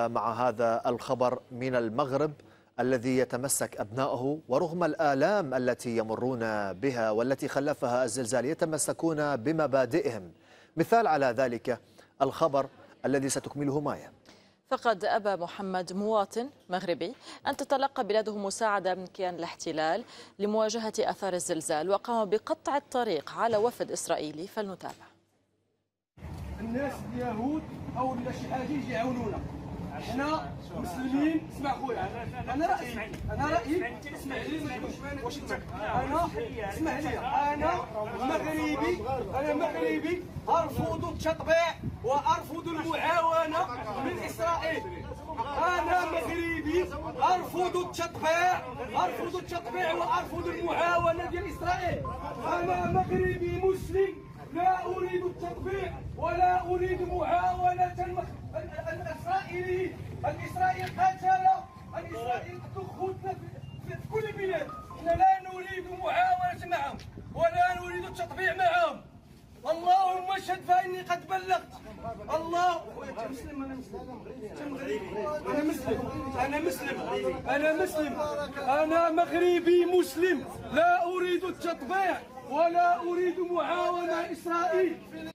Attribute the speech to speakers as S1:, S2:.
S1: مع هذا الخبر من المغرب الذي يتمسك أبنائه ورغم الآلام التي يمرون بها والتي خلفها الزلزال يتمسكون بمبادئهم. مثال على ذلك الخبر الذي ستكمله مايا.
S2: فقد أبى محمد مواطن مغربي أن تتلقى بلاده مساعدة من كيان الاحتلال لمواجهة أثار الزلزال وقام بقطع الطريق على وفد إسرائيلي. فلنتابع.
S3: الناس اليهود شي حاجة يجي يعاونونا حنا مسلمين. اسمع خويا أنا رأيي أنا رأيي اسمع لي واش أنا اسمع لي أنا مغربي أنا مغربي ارفض التطبيع وارفض المعاونة من إسرائيل. أنا مغربي ارفض التطبيع ارفض التطبيع وارفض المعاونة ديال إسرائيل. أنا مغربي مسلم لا أريد التطبيع ولا أريد معاونة البلاد إحنا لا نريد معاونة معهم ولا نريد التطبيع معهم. اللهم اشهد فإني قد بلغت. الله. أنت مسلم أنا مسلم. أنا مسلم. أنا مسلم. أنا مسلم. أنا مغربي مسلم. لا أريد التطبيع ولا أريد معاونه إسرائيل.